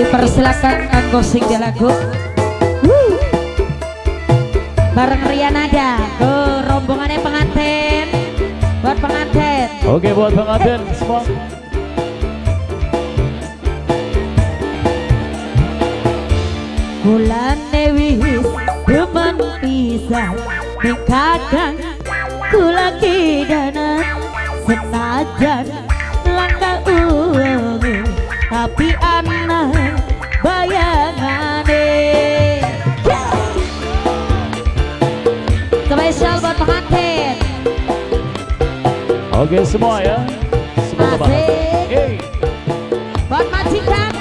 dipersilakan kanggo sing lagu bareng Rianada. Oh, Ke rombongannya pengantin. Buat pengantin. Oke buat pengantin. Semua. Bulan Dewi teman bisa dikadang kulaki dana senajan langkah uang, tapi anak bayangane spesial buat pengantin. Oke semua ya. Semoga bahagia hey. buat majikan.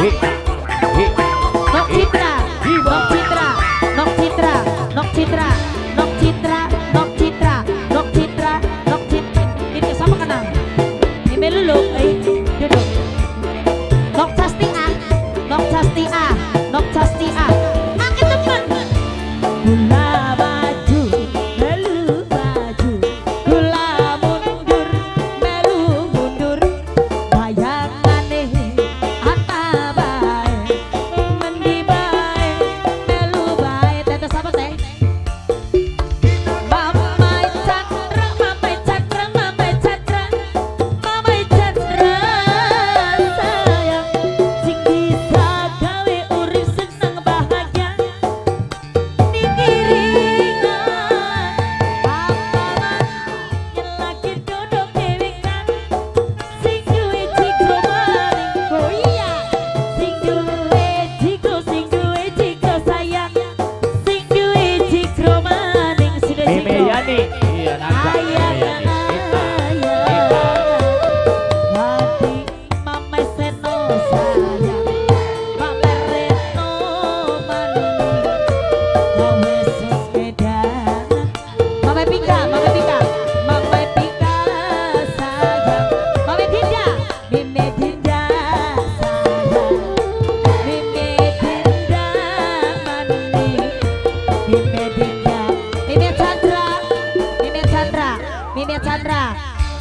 Wait.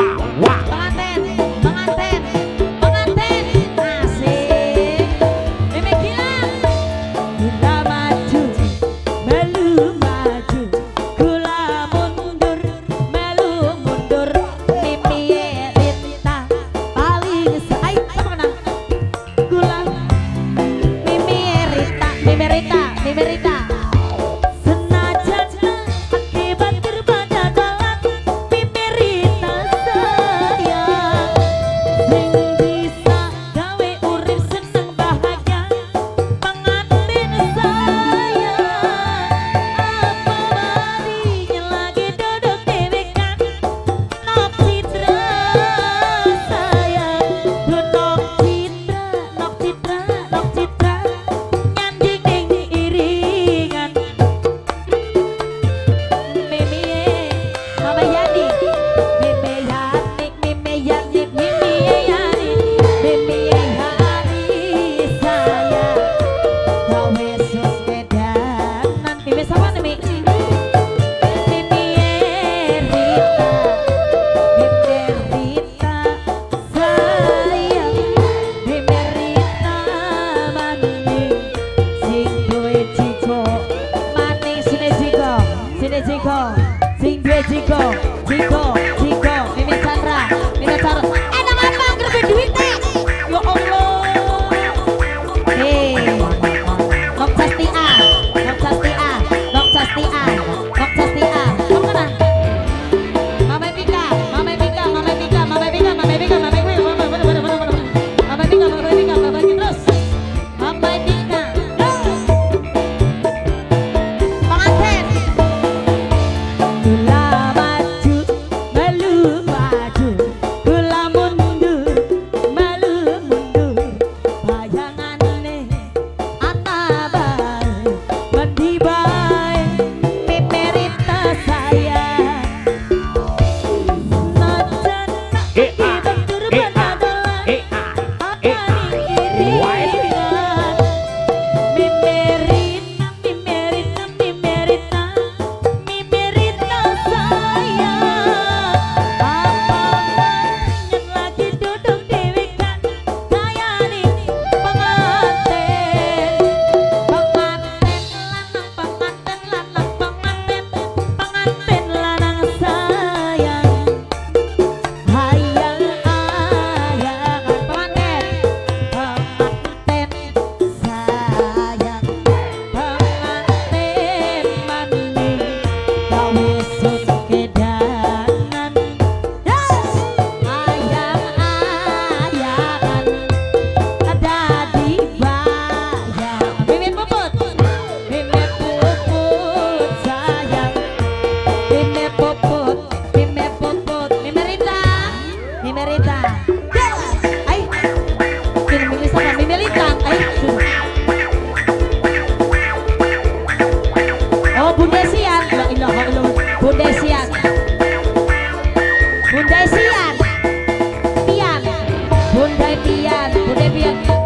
wow, wow. It, Udah biar